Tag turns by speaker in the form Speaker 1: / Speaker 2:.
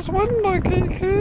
Speaker 1: is windy, Kiki.